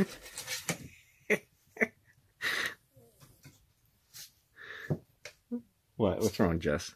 what? What's wrong, Jess?